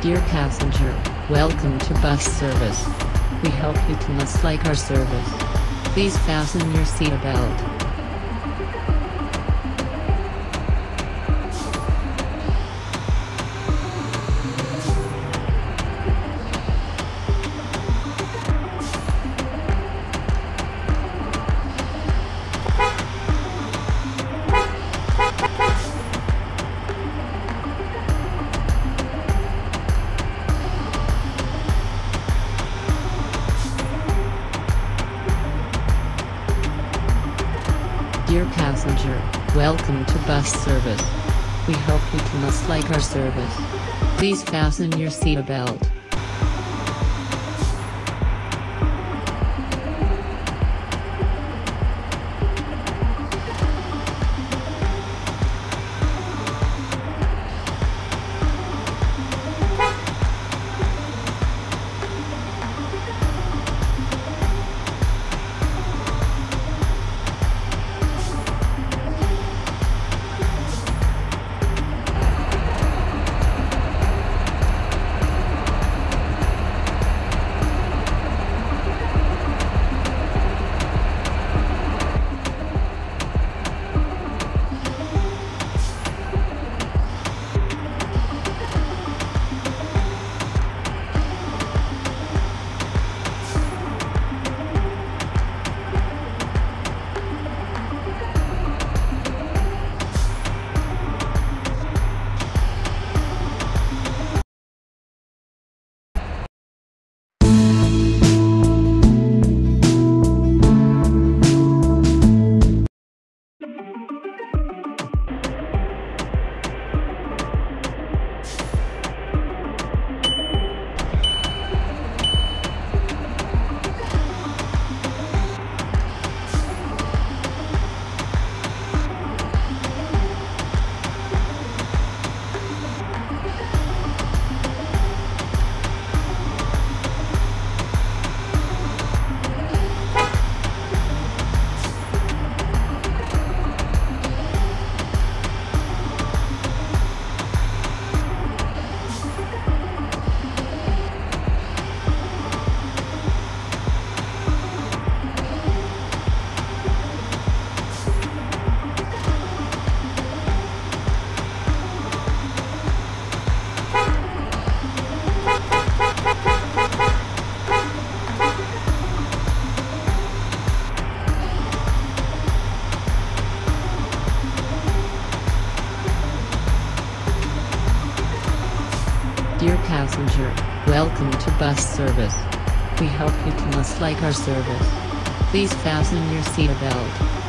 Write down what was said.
Dear passenger, welcome to bus service. We hope you to must like our service. Please fasten your seatbelt. Dear passenger, welcome to bus service. We hope you to must like our service. Please fasten your seatbelt. Passenger, welcome to bus service. We hope you to must like our service. Please fasten your seatbelt.